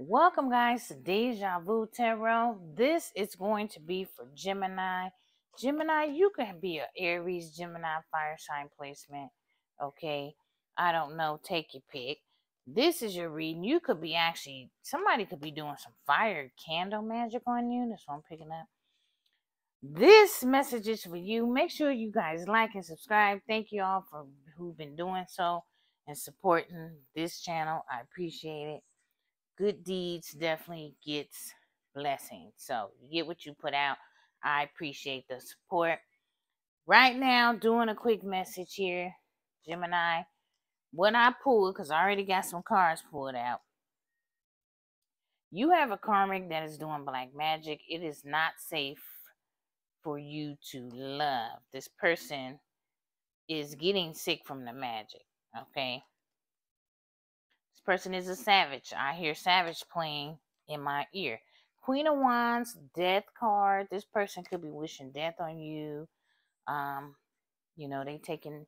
Welcome, guys, to Deja Vu Tarot. This is going to be for Gemini. Gemini, you can be an Aries, Gemini, fire sign placement. Okay. I don't know. Take your pick. This is your reading. You could be actually, somebody could be doing some fire candle magic on you. That's what I'm picking up. This message is for you. Make sure you guys like and subscribe. Thank you all for who've been doing so and supporting this channel. I appreciate it good deeds definitely gets blessings. So you get what you put out. I appreciate the support. Right now, doing a quick message here, Gemini. What I pulled, because I already got some cards pulled out. You have a karmic that is doing black magic. It is not safe for you to love. This person is getting sick from the magic. Okay person is a savage. I hear savage playing in my ear. Queen of Wands, death card. This person could be wishing death on you. Um, you know, they taking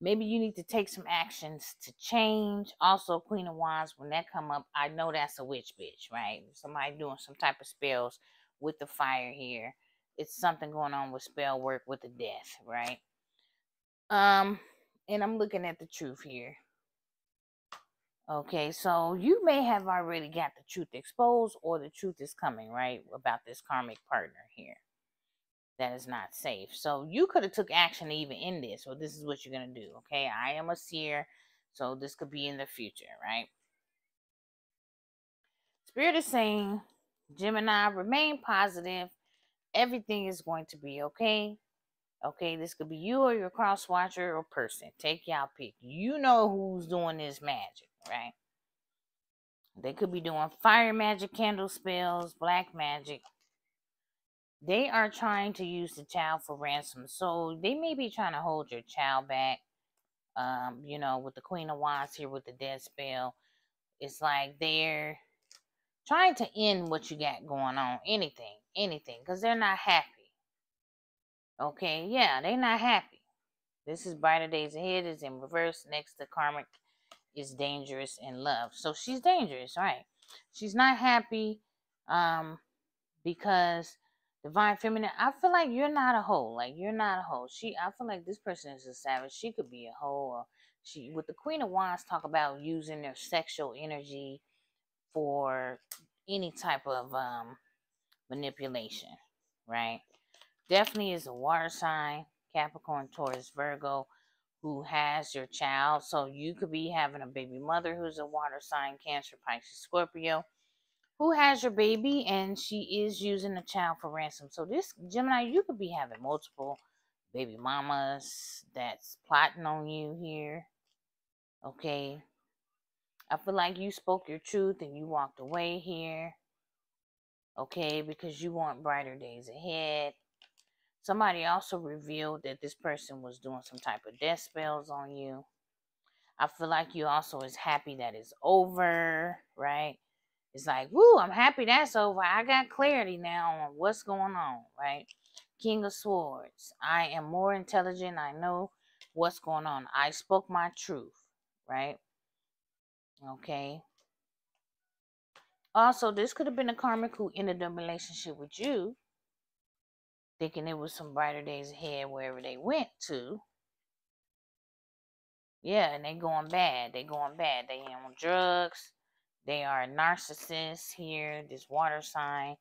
maybe you need to take some actions to change. Also, Queen of Wands, when that come up, I know that's a witch bitch, right? Somebody doing some type of spells with the fire here. It's something going on with spell work with the death, right? Um, and I'm looking at the truth here. Okay, so you may have already got the truth exposed or the truth is coming, right? About this karmic partner here that is not safe. So you could have took action even in this. or this is what you're going to do, okay? I am a seer, so this could be in the future, right? Spirit is saying, Gemini, remain positive. Everything is going to be okay. Okay, this could be you or your cross watcher or person. Take y'all pick. You know who's doing this magic right? They could be doing fire magic, candle spells, black magic. They are trying to use the child for ransom. So they may be trying to hold your child back. Um, you know, with the Queen of Wands here with the death spell. It's like they're trying to end what you got going on. Anything, anything. Because they're not happy. Okay, yeah, they're not happy. This is Brighter Days Ahead is in reverse next to Karmic is dangerous in love. So she's dangerous, right? She's not happy um because divine feminine i feel like you're not a hoe like you're not a hoe she i feel like this person is a savage she could be a hoe or she with the queen of wands talk about using their sexual energy for any type of um manipulation right definitely is a water sign capricorn taurus virgo who has your child. So you could be having a baby mother who's a water sign, Cancer, Pisces, Scorpio, who has your baby and she is using the child for ransom. So this Gemini, you could be having multiple baby mamas that's plotting on you here. Okay. I feel like you spoke your truth and you walked away here. Okay, because you want brighter days ahead. Somebody also revealed that this person was doing some type of death spells on you. I feel like you also is happy that it's over, right? It's like, woo, I'm happy that's over. I got clarity now on what's going on, right? King of Swords. I am more intelligent. I know what's going on. I spoke my truth, right? Okay. Also, this could have been a karmic who ended a relationship with you thinking it was some brighter days ahead wherever they went to. Yeah, and they going bad. They going bad. They on drugs. They are narcissists here. This water sign,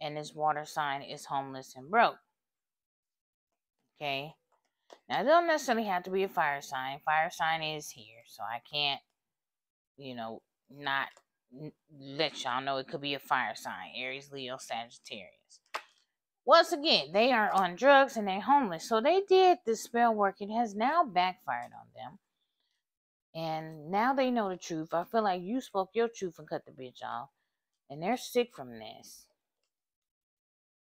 and this water sign is homeless and broke. Okay. Now it don't necessarily have to be a fire sign. Fire sign is here, so I can't, you know, not let y'all know it could be a fire sign. Aries, Leo, Sagittarius once again, they are on drugs and they're homeless. So they did this spell work. It has now backfired on them. And now they know the truth. I feel like you spoke your truth and cut the bitch off. And they're sick from this.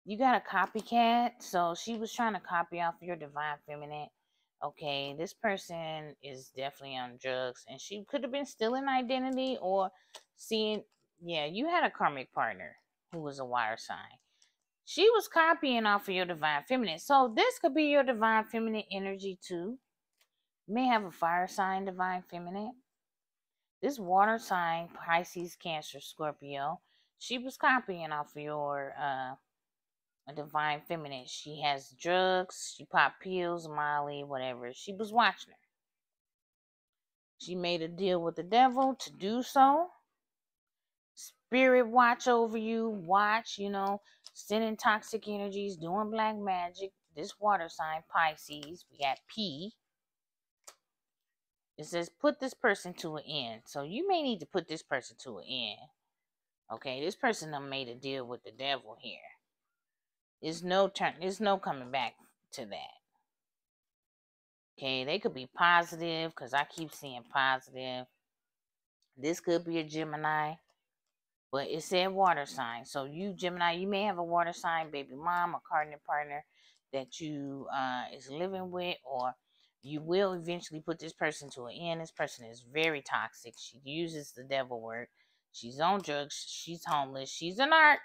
You got a copycat. So she was trying to copy off your divine feminine. Okay, this person is definitely on drugs. And she could have been stealing identity or seeing. Yeah, you had a karmic partner who was a water sign she was copying off of your divine feminine. So this could be your divine feminine energy too. You may have a fire sign divine feminine. This water sign, Pisces, Cancer, Scorpio, she was copying off of your uh divine feminine. She has drugs, she popped pills, Molly, whatever. She was watching her. She made a deal with the devil to do so. Spirit watch over you, watch, you know, sending toxic energies, doing black magic. This water sign, Pisces, we got P. It says put this person to an end. So you may need to put this person to an end. Okay, this person done made a deal with the devil here. There's no turn, there's no coming back to that. Okay, they could be positive because I keep seeing positive. This could be a Gemini, but it said water sign. So you Gemini, you may have a water sign, baby mom, a partner partner that you uh, is living with, or you will eventually put this person to an end. This person is very toxic. She uses the devil word. She's on drugs. She's homeless. She's a narc.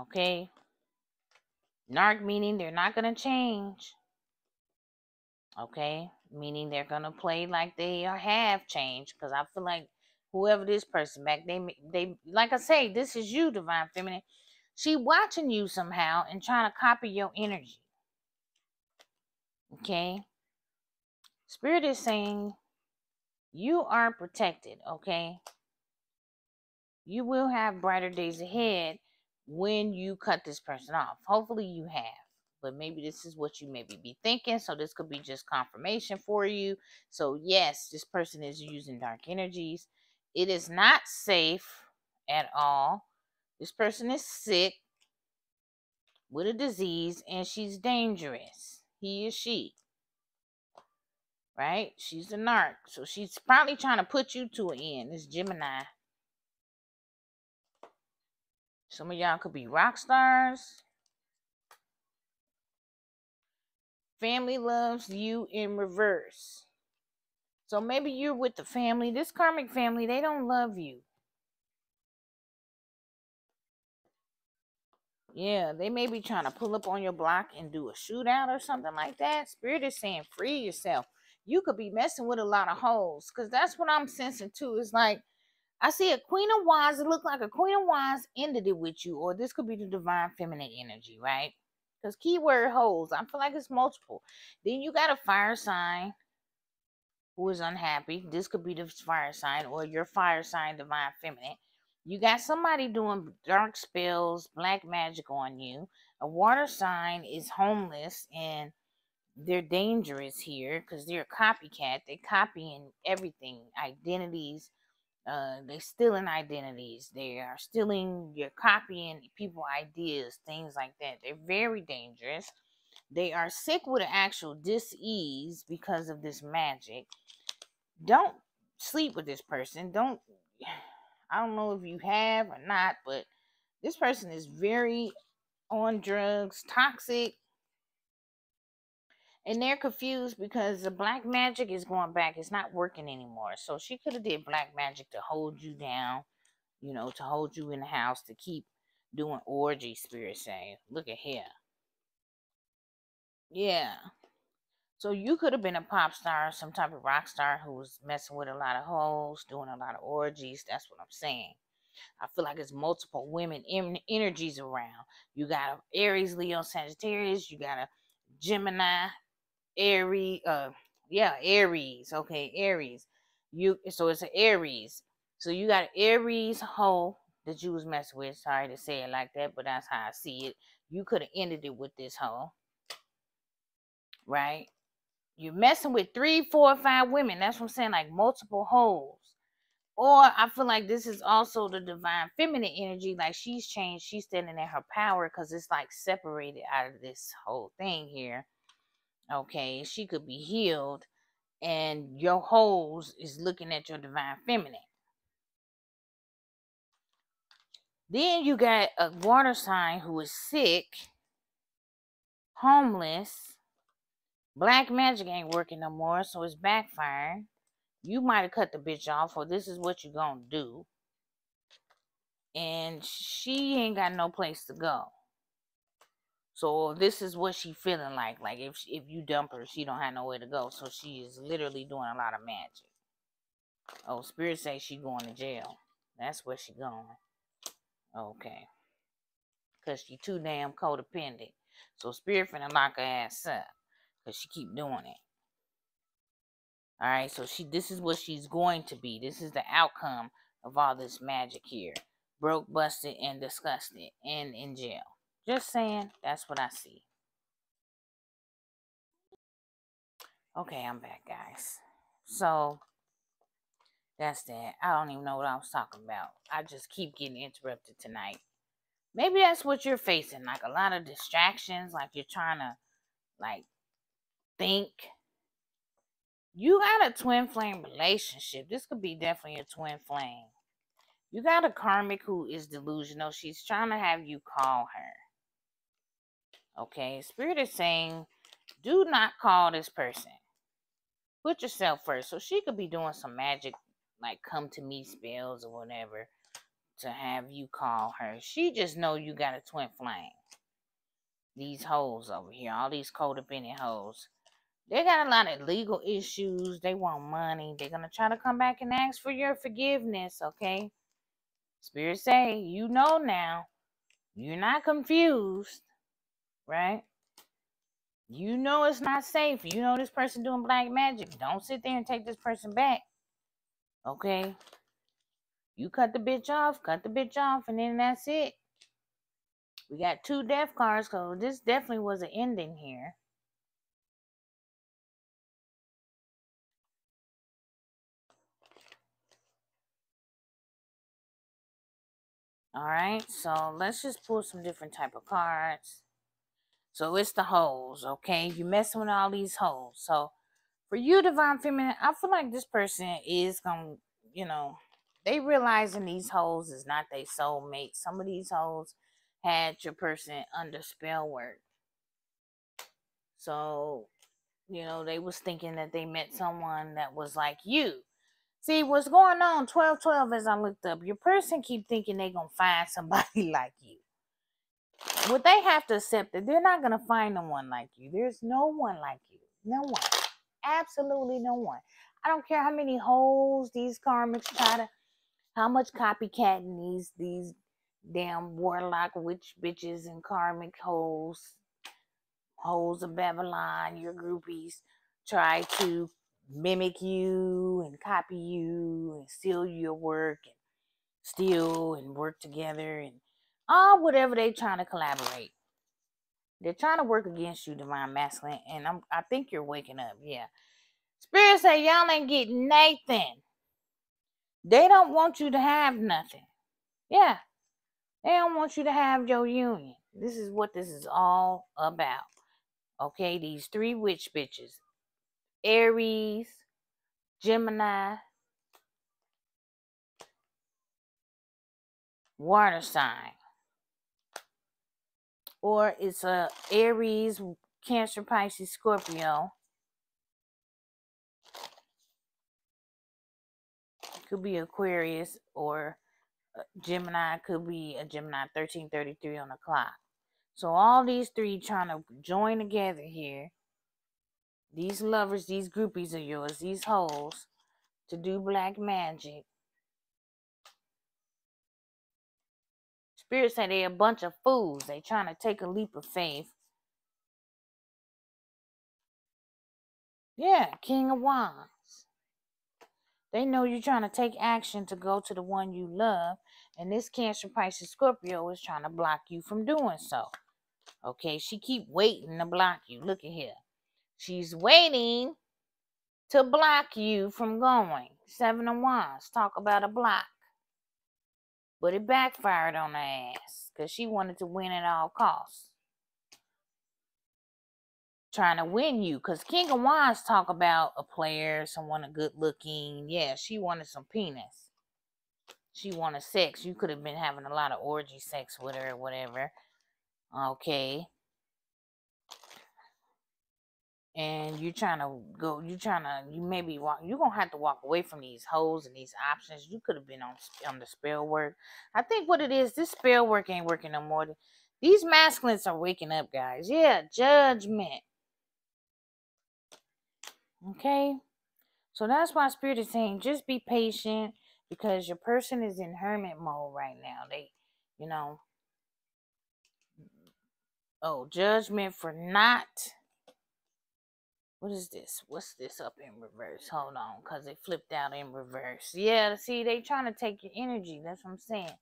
Okay. Narc meaning they're not going to change. Okay. Meaning they're going to play like they have changed. Because I feel like whoever this person back, they, they, like I say, this is you, Divine Feminine. She watching you somehow and trying to copy your energy. Okay. Spirit is saying you are protected. Okay. You will have brighter days ahead when you cut this person off. Hopefully you have. But maybe this is what you maybe be thinking. So this could be just confirmation for you. So yes, this person is using dark energies. It is not safe at all. This person is sick with a disease and she's dangerous. He or she. Right? She's a narc. So she's probably trying to put you to an end. It's Gemini. Some of y'all could be rock stars. Family loves you in reverse. So maybe you're with the family. This karmic family, they don't love you. Yeah, they may be trying to pull up on your block and do a shootout or something like that. Spirit is saying free yourself. You could be messing with a lot of holes because that's what I'm sensing too. It's like I see a Queen of Wands. It looked like a Queen of Wands ended it with you, or this could be the divine feminine energy, right? Because keyword holes, I feel like it's multiple. Then you got a fire sign who is unhappy. This could be the fire sign or your fire sign, divine feminine. You got somebody doing dark spells, black magic on you. A water sign is homeless and they're dangerous here because they're a copycat. They're copying everything, identities, uh, they're stealing identities. They are stealing, you're copying people ideas, things like that. They're very dangerous. They are sick with an actual dis-ease because of this magic. Don't sleep with this person. Don't I don't know if you have or not, but this person is very on drugs, toxic, and they're confused because the black magic is going back. It's not working anymore. So she could have did black magic to hold you down you know to hold you in the house to keep doing orgy spirit saying look at here. Yeah so you could have been a pop star some type of rock star who was messing with a lot of hoes doing a lot of orgies that's what i'm saying I feel like it's multiple women energies around. You got a Aries, Leo, Sagittarius. You got a Gemini, Aries, uh, yeah, Aries. Okay, Aries. You so it's an Aries. So you got Aries hoe that you was messing with. Sorry to say it like that, but that's how I see it. You could have ended it with this hoe, right? You're messing with three, four, five women. That's what I'm saying, like multiple holes. Or I feel like this is also the divine feminine energy. Like she's changed, she's standing in her power because it's like separated out of this whole thing here okay she could be healed and your holes is looking at your divine feminine then you got a water sign who is sick homeless black magic ain't working no more so it's backfiring you might have cut the bitch off or this is what you're gonna do and she ain't got no place to go so this is what she feeling like. Like if if you dump her, she don't have nowhere to go. So she is literally doing a lot of magic. Oh, Spirit say she going to jail. That's where she going. Okay. Cause she too damn codependent. So Spirit finna lock her ass up. Cause she keep doing it. Alright, so she this is what she's going to be. This is the outcome of all this magic here. Broke, busted, and disgusted. And in jail. Just saying, that's what I see. Okay, I'm back, guys. So that's that. I don't even know what I was talking about. I just keep getting interrupted tonight. Maybe that's what you're facing, like a lot of distractions, like you're trying to like think. You got a twin flame relationship. This could be definitely a twin flame. You got a karmic who is delusional. She's trying to have you call her. Okay, Spirit is saying, do not call this person put yourself first. So she could be doing some magic, like come to me spells or whatever, to have you call her. She just know you got a twin flame. These hoes over here, all these codependent hoes, they got a lot of legal issues. They want money. They're gonna try to come back and ask for your forgiveness. Okay, Spirit say you know now. You're not confused, right? You know it's not safe. You know this person doing black magic. Don't sit there and take this person back. Okay? You cut the bitch off, cut the bitch off, and then that's it. We got two death cards, so this definitely was an ending here. All right, so let's just pull some different type of cards. So it's the holes, okay? You're messing with all these holes. So for you, divine feminine, I feel like this person is gonna, you know, they realizing these holes is not their soulmate. Some of these holes had your person under spell work. So, you know, they was thinking that they met someone that was like you. See, what's going on 1212 as I looked up, your person keep thinking they gonna find somebody like you what they have to accept that they're not to find no one like you. There's no one like you. No one. Absolutely no one. I don't care how many holes these karmics try to, how much copycatting these these damn warlock witch bitches and karmic holes, holes of Babylon, your groupies try to mimic you and copy you and steal your work and steal and work together and all whatever they're trying to collaborate. They're trying to work against you, divine masculine, and I'm I think you're waking up. Yeah. Spirit say y'all ain't getting nothing. They don't want you to have nothing. Yeah. They don't want you to have your union. This is what this is all about. Okay, these three witch bitches. Aries, Gemini, water sign or it's a Aries, Cancer, Pisces, Scorpio. Could be Aquarius or Gemini. Could be a Gemini 1333 on the clock. So all these three trying to join together here. These lovers, these groupies of yours, these hoes, to do black magic. Spirit say they a bunch of fools. They trying to take a leap of faith. Yeah, King of Wands. They know you're trying to take action to go to the one you love. And this Cancer, Pisces, Scorpio is trying to block you from doing so. Okay, she keep waiting to block you. Look at here. She's waiting to block you from going. Seven of Wands. Talk about a block. But it backfired on her ass because she wanted to win at all costs. Trying to win you because King of Wands talk about a player, someone a good looking. Yeah, she wanted some penis. She wanted sex. You could have been having a lot of orgy sex with her or whatever. Okay and you're trying to go you're trying to you maybe walk you're gonna have to walk away from these holes and these options. You could have been on on the spell work. I think what it is this spell work ain't working no more. These masculines are waking up guys. Yeah judgment. Okay? So that's why Spirit is saying just be patient because your person is in hermit mode right now. They, you know, oh, judgment for not. What is this? What's this up in reverse? Hold on, because it flipped out in reverse. Yeah, see, they trying to take your energy. That's what I'm saying.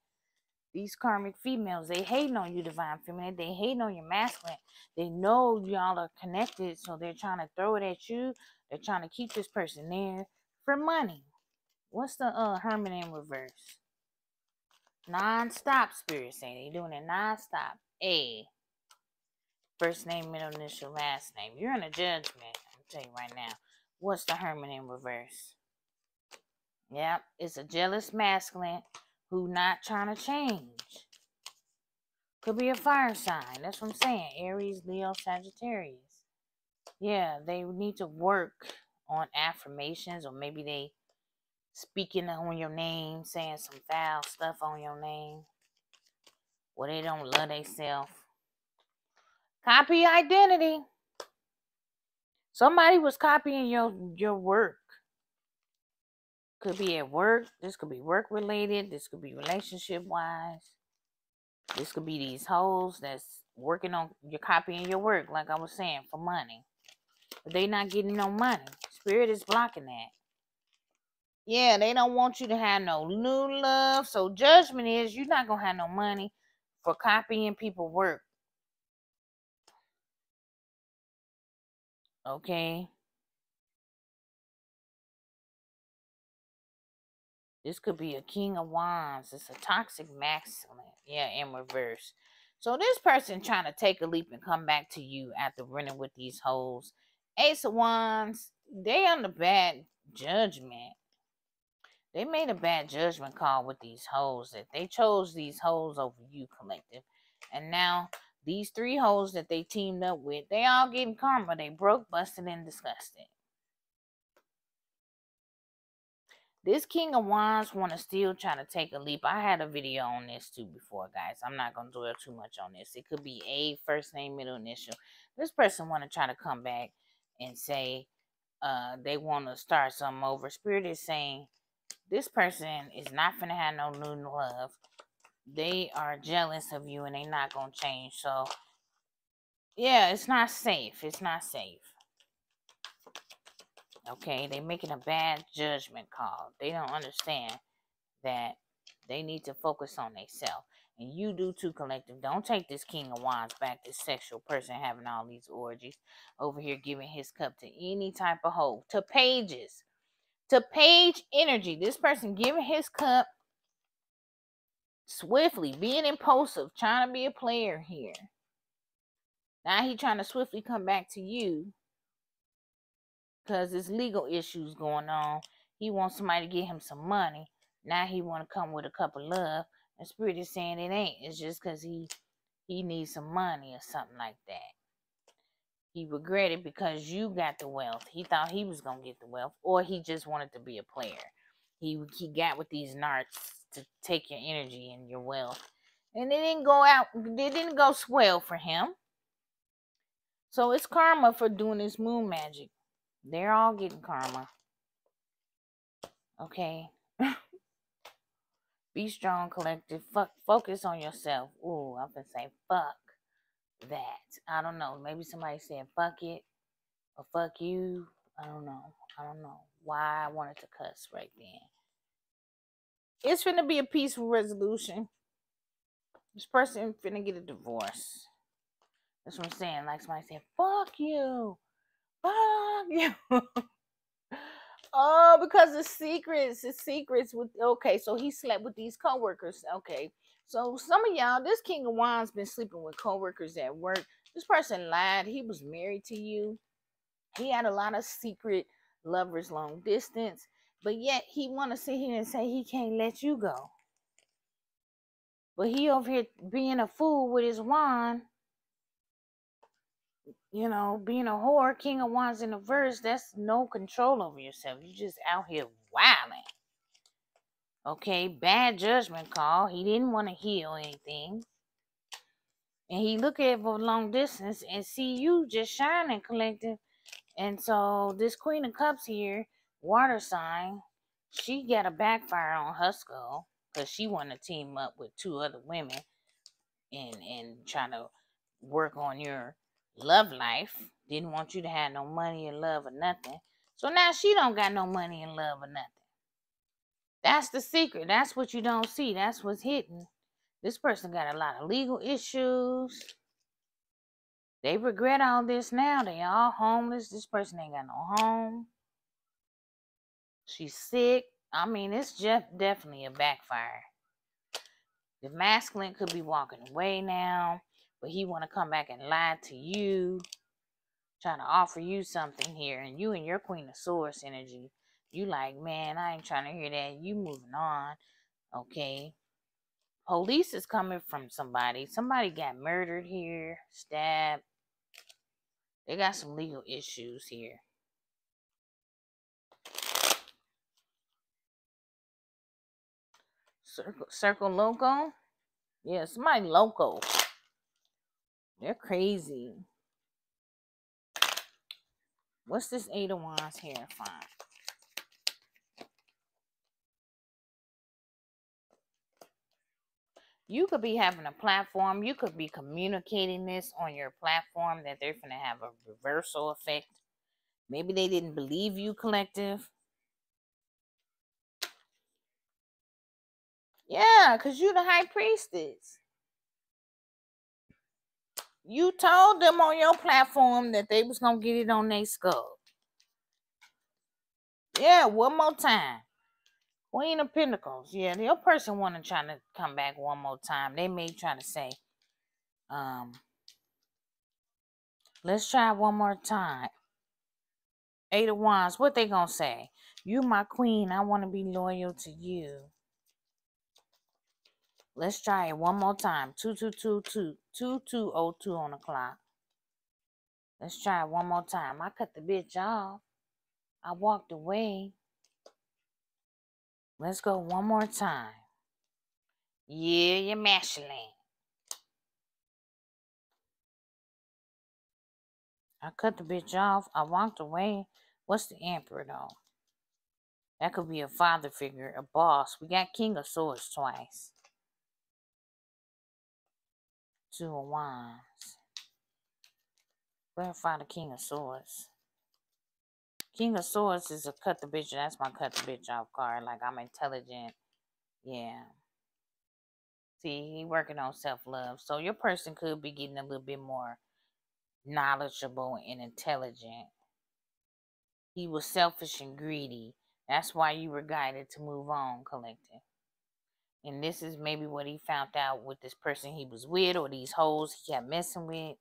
These karmic females, they hating on you, divine feminine. They hating on your masculine. They know y'all are connected, so they're trying to throw it at you. They're trying to keep this person there for money. What's the uh hermit in reverse? Non-stop spirit saying they doing it non-stop. A first name, middle initial, last name. You're in a judgment. Tell you right now. What's the hermit in reverse? Yep, it's a jealous masculine who not trying to change. Could be a fire sign. That's what I'm saying. Aries, Leo, Sagittarius. Yeah, they need to work on affirmations or maybe they speaking on your name, saying some foul stuff on your name. Well, they don't love themselves. Copy identity. Somebody was copying your your work. Could be at work. This could be work related. This could be relationship wise. This could be these hoes that's working on your copying your work, like I was saying, for money. But they not getting no money. Spirit is blocking that. Yeah, they don't want you to have no new love. So judgment is you're not gonna have no money for copying people work. Okay. This could be a king of wands. It's a toxic masculine. Yeah, in reverse. So this person trying to take a leap and come back to you after running with these hoes. Ace of wands, they on the bad judgment. They made a bad judgment call with these hoes that they chose these hoes over you collective. And now these three hoes that they teamed up with, they all getting karma. They broke, busted, and disgusted. This King of Wands want to still try to take a leap. I had a video on this too before, guys. I'm not going to dwell too much on this. It could be a first name, middle initial. This person want to try to come back and say uh, they want to start something over. Spirit is saying this person is not going to have no new love. They are jealous of you and they're not going to change. So, yeah, it's not safe. It's not safe. Okay, they're making a bad judgment call. They don't understand that they need to focus on themselves. And you do too, collective. Don't take this King of Wands back, this sexual person having all these orgies over here giving his cup to any type of hoe. To pages. To page energy. This person giving his cup swiftly, being impulsive, trying to be a player here. Now he trying to swiftly come back to you because there's legal issues going on. He wants somebody to get him some money. Now he want to come with a couple love. And Spirit is saying it ain't. It's just because he he needs some money or something like that. He regretted because you got the wealth. He thought he was gonna get the wealth, or he just wanted to be a player. He he got with these narcs to take your energy and your wealth, and it didn't go out. It didn't go swell for him. So it's karma for doing this moon magic. They're all getting karma. Okay. Be strong, collective. Fuck, focus on yourself. Ooh, I'm gonna say fuck that. I don't know. Maybe somebody said fuck it or fuck you. I don't know. I don't know why I wanted to cuss right then. It's gonna be a peaceful resolution. This person finna get a divorce. That's what I'm saying. Like somebody said, fuck you. Fuck you. oh, because the secrets, the secrets with okay, so he slept with these coworkers. Okay. So some of y'all, this King of Wands been sleeping with coworkers at work. This person lied. He was married to you. He had a lot of secret lovers long distance, but yet he want to sit here and say he can't let you go. But he over here being a fool with his wand you know, being a whore, king of wands in a verse, that's no control over yourself. You just out here wilding. Okay, bad judgment call. He didn't want to heal anything. And he look at it for long distance and see you just shining collective. And so this Queen of Cups here, water sign, she got a backfire on her skull because she wanted to team up with two other women and and trying to work on your love life. Didn't want you to have no money or love or nothing. So now she don't got no money and love or nothing. That's the secret. That's what you don't see. That's what's hidden. This person got a lot of legal issues. They regret all this now. They all homeless. This person ain't got no home. She's sick. I mean, it's just definitely a backfire. The masculine could be walking away now, but he want to come back and lie to you, trying to offer you something here, and you and your Queen of Swords energy, you like, man, I ain't trying to hear that. You moving on, okay? Police is coming from somebody. Somebody got murdered here, stabbed. They got some legal issues here. Circle, circle loco. Yeah, somebody loco. They're crazy. What's this eight of wands here? Fine. You could be having a platform. You could be communicating this on your platform that they're going to have a reversal effect. Maybe they didn't believe you, collective. Because you the high priestess. You told them on your platform that they was gonna get it on their skull. Yeah, one more time. Queen of Pentacles. Yeah, your person wanna try to come back one more time. They may try to say, um, let's try one more time. Eight of Wands, what they gonna say? You my queen, I wanna be loyal to you. Let's try it one more time. 2222 2202 on the clock. Let's try it one more time. I cut the bitch off. I walked away. Let's go one more time. Yeah, you're masculine. I cut the bitch off. I walked away. What's the emperor though? That could be a father figure, a boss. We got King of Swords twice. Two of Wands. Clarify the King of Swords. King of Swords is a cut the bitch. That's my cut the bitch off card. Like I'm intelligent. Yeah. See, he working on self love. So your person could be getting a little bit more knowledgeable and intelligent. He was selfish and greedy. That's why you were guided to move on, collective. And this is maybe what he found out with this person he was with or these hoes he kept messing with.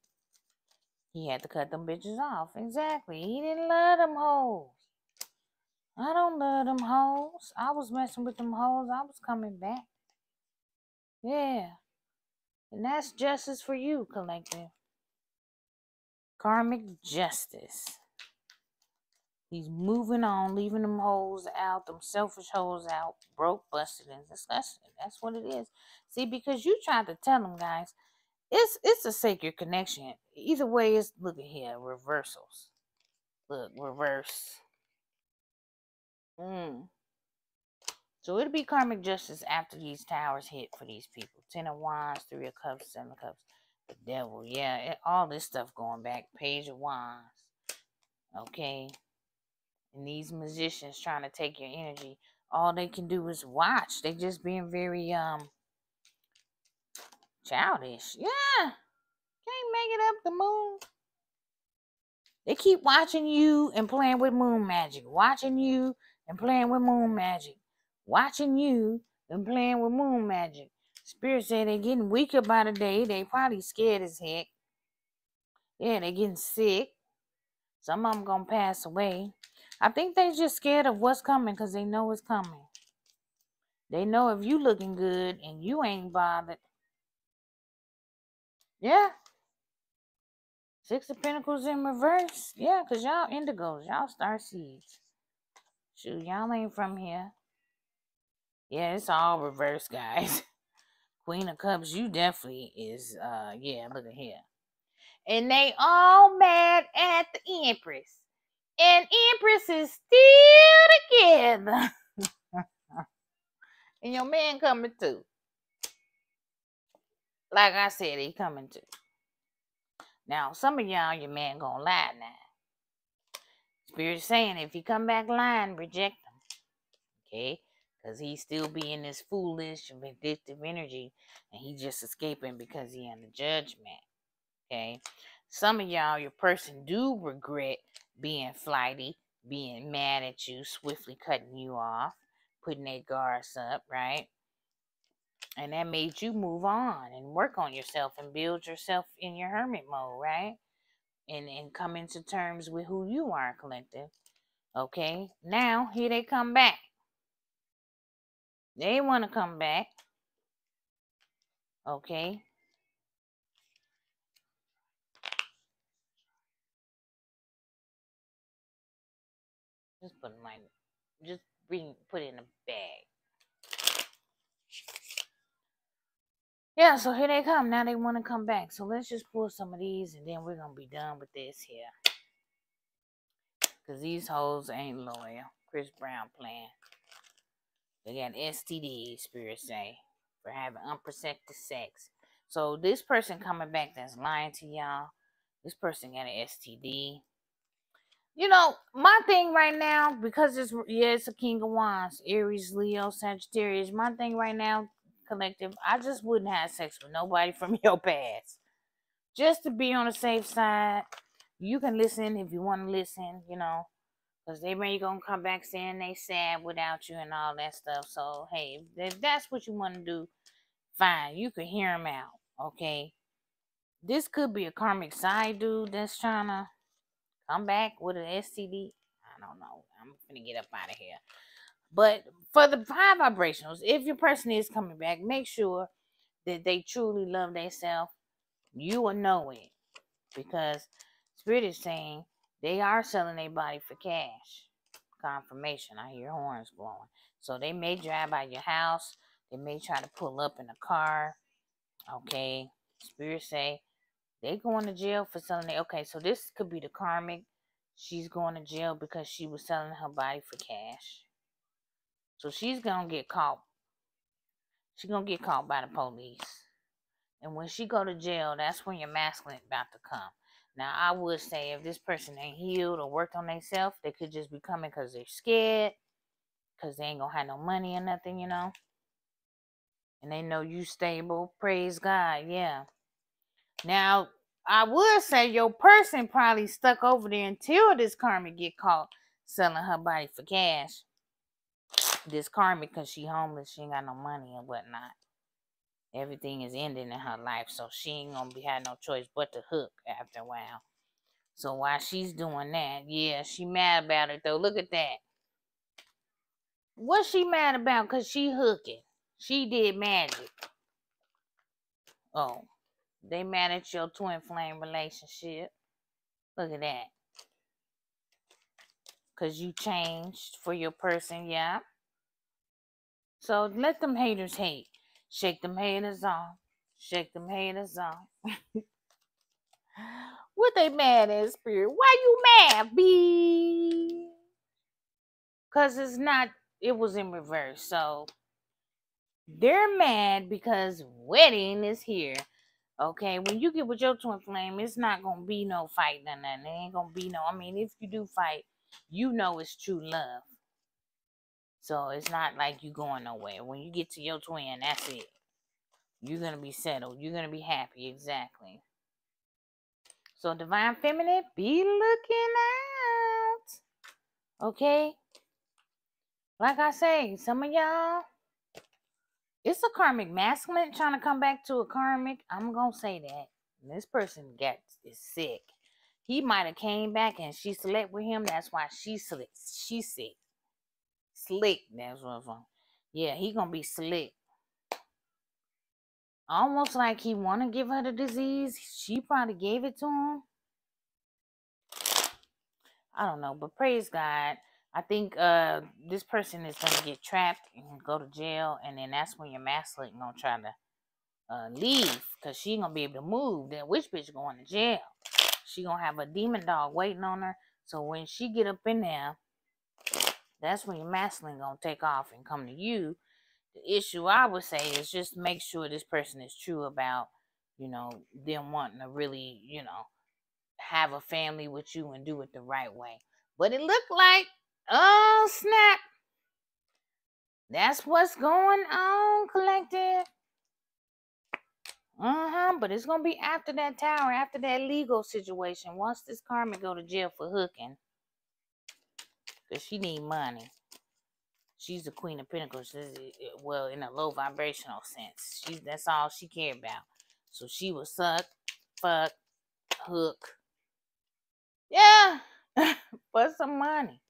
He had to cut them bitches off. Exactly. He didn't love them hoes. I don't love them hoes. I was messing with them hoes. I was coming back. Yeah. And that's justice for you, collective. Karmic justice. He's moving on, leaving them hoes out, them selfish hoes out, broke, busted, and disgusted. That's what it is. See, because you tried to tell them, guys, it's it's a sacred connection. Either way, it's look at here, reversals. Look, reverse. Mm. So it'll be karmic justice after these towers hit for these people. Ten of Wands, Three of Cups, Seven of Cups, the Devil. Yeah, it, all this stuff going back. Page of Wands. Okay. And these musicians trying to take your energy, all they can do is watch. They just being very um childish. Yeah. Can't make it up the moon. They keep watching you and playing with moon magic. Watching you and playing with moon magic. Watching you and playing with moon magic. Spirit say they're getting weaker by the day. They probably scared as heck. Yeah, they're getting sick. Some of them gonna pass away. I think they just scared of what's coming because they know it's coming. They know if you looking good and you ain't bothered. Yeah. Six of Pentacles in reverse. Yeah, because y'all indigos. Y'all star seeds. Shoot, y'all ain't from here. Yeah, it's all reverse, guys. Queen of Cups, you definitely is, uh, yeah, look at here. And they all mad at the Empress. And Empress is still together. and your man coming too. Like I said, he coming too. Now, some of y'all, your man gonna lie now. Spirit saying if he come back lying, reject him. Okay? Because he still being this foolish, vindictive energy, and he just escaping because he under judgment. Okay? Some of y'all, your person do regret being flighty, being mad at you, swiftly cutting you off, putting their guards up, right? And that made you move on and work on yourself and build yourself in your hermit mode, right? And and come into terms with who you are, collective. Okay. Now here they come back. They want to come back. Okay. Just put in my just bring put it in a bag. Yeah, so here they come. Now they want to come back. So let's just pull some of these and then we're going to be done with this here. Because these hoes ain't loyal. Chris Brown playing. They got STD, spirit say, for having unprotected sex. So this person coming back that's lying to y'all, this person got an STD. You know, my thing right now, because it's yeah, it's a King of Wands, Aries, Leo, Sagittarius. My thing right now, collective, I just wouldn't have sex with nobody from your past. Just to be on the safe side. You can listen if you want to listen, you know, because they may gonna come back saying they sad without you and all that stuff. So hey, if that's what you want to do, fine. You can hear them out, okay? This could be a karmic side dude that's trying to come back with an STD. I don't know. I'm gonna get up out of here. But for the high vibrationals, if your person is coming back, make sure that they truly love themselves. You will know it because Spirit is saying they are selling their body for cash. Confirmation. I hear horns blowing. So they may drive by your house. They may try to pull up in a car. Okay. Spirit say they going to jail for selling it. Okay, so this could be the karmic. She's going to jail because she was selling her body for cash. So she's gonna get caught. She's gonna get caught by the police. And when she go to jail, that's when your masculine about to come. Now I would say if this person ain't healed or worked on themselves, they could just be coming because they're scared, because they ain't gonna have no money or nothing, you know. And they know you stable. Praise God, yeah. Now I would say your person probably stuck over there until this karma get caught selling her body for cash this karmic because she homeless, she ain't got no money and whatnot. Everything is ending in her life, so she ain't gonna be had no choice but to hook after a while. So while she's doing that, yeah, she mad about it though. Look at that. What's she mad about? Cause she hooking. She did magic. Oh, they mad at your twin flame relationship. Look at that. Cause you changed for your person, yeah. So let them haters hate. Shake them haters off. Shake them haters off. what they mad at, Spirit? Why you mad, B? Because it's not, it was in reverse. So they're mad because wedding is here. Okay, when you get with your twin flame, it's not gonna be no fight, none, none. It ain't gonna be no. I mean, if you do fight, you know it's true love. So it's not like you going nowhere. When you get to your twin, that's it. You're gonna be settled. You're gonna be happy. Exactly. So divine feminine, be looking out. Okay. Like I say, some of y'all, it's a karmic masculine trying to come back to a karmic. I'm gonna say that. this person gets is sick. He might have came back and she slept with him. That's why she slept. She's sick slick. That's what I'm Yeah, he gonna be slick. Almost like he wanna give her the disease. She probably gave it to him. I don't know, but praise God. I think uh this person is gonna get trapped and go to jail, and then that's when your masculine gonna try to uh leave because she gonna be able to move. Then witch bitch going to jail? She gonna have a demon dog waiting on her. So when she get up in there, that's when your masculine gonna take off and come to you. The issue I would say is just make sure this person is true about, you know, them wanting to really, you know, have a family with you and do it the right way. But it looked like, oh snap. That's what's going on, collective. Uh-huh. But it's gonna be after that tower, after that legal situation. Once this Carmen go to jail for hooking. Cause she need money. She's the queen of pentacles. Well, in a low vibrational sense. She's that's all she cared about. So she was suck, fuck, hook. Yeah. for some money.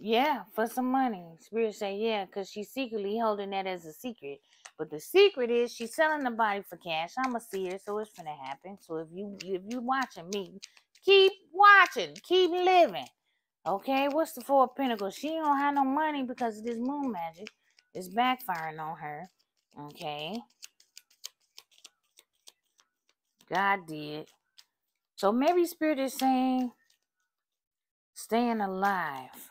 Yeah, for some money. Spirit say yeah, because she's secretly holding that as a secret. But the secret is she's selling the body for cash. I'm a seer, so it's gonna happen. So if you if you watching me, keep watching, keep living. Okay, what's the four of pentacles? She don't have no money because of this moon magic. It's backfiring on her. Okay. God did. So maybe spirit is saying staying alive.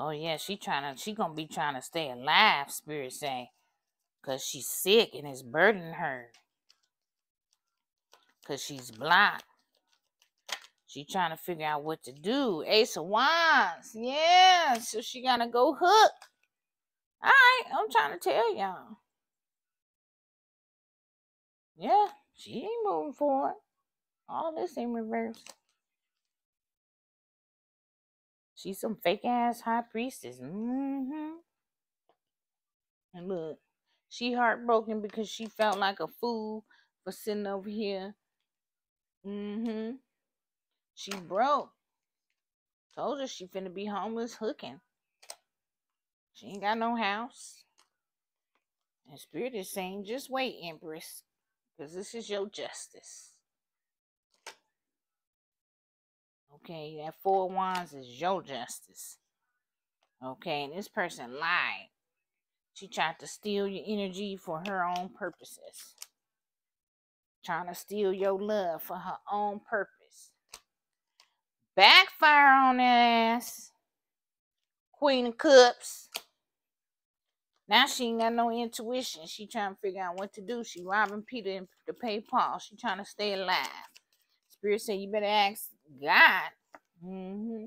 Oh yeah, she trying to she gonna be trying to stay alive, spirit say. Cause she's sick and it's burdening her. Cause she's blind. She trying to figure out what to do. Ace of Wands. Yeah. So she gotta go hook. Alright, I'm trying to tell y'all. Yeah, she ain't moving forward. All this in reverse. She's some fake ass high priestess. Mm-hmm. And look, she heartbroken because she felt like a fool for sitting over here. Mm-hmm. She broke. Told her she finna be homeless hooking. She ain't got no house. And Spirit is saying, just wait, Empress, because this is your justice. Okay, that four wands is your justice. Okay, and this person lied. She tried to steal your energy for her own purposes. Trying to steal your love for her own purpose. Backfire on that ass. Queen of Cups. Now she ain't got no intuition. She trying to figure out what to do. She robbing Peter to pay Paul. She trying to stay alive. Spirit said you better ask God. Mm-hmm.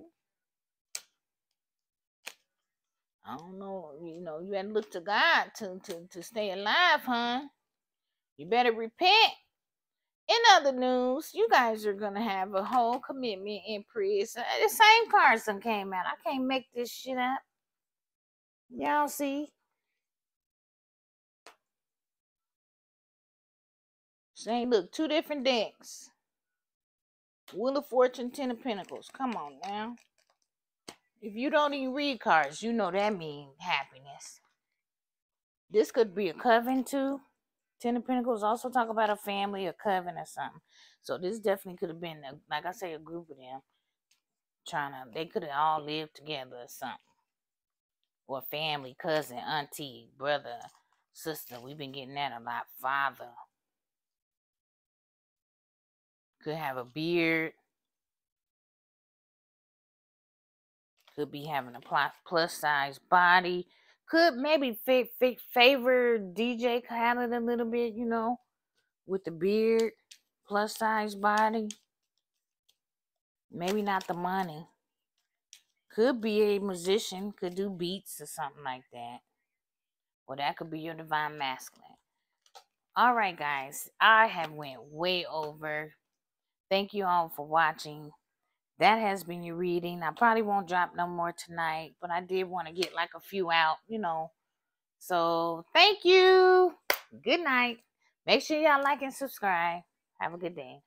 I don't know. You know, you had to look to God to, to, to stay alive, huh? You better repent. In other news, you guys are gonna have a whole commitment in prison. The same Carson came out. I can't make this shit up. Y'all see? Same look, two different decks. Wheel of Fortune, Ten of Pentacles. Come on now. If you don't even read cards, you know that means happiness. This could be a coven too. Ten of Pentacles also talk about a family, a coven, or something. So this definitely could have been, a, like I say, a group of them trying to. They could have all lived together or something, or family, cousin, auntie, brother, sister. We've been getting that a lot. Father, could have a beard. Could be having a plus size body. Could maybe fa- fa- favor DJ Khaled a little bit, you know, with the beard, plus size body. Maybe not the money. Could be a musician, could do beats or something like that. Or that could be your divine masculine. All right, guys, I have went way over. Thank you all for watching. That has been your reading. I probably won't drop no more tonight, but I did want to get like a few out, you know. So thank you. Good night. Make sure y'all like and subscribe. Have a good day.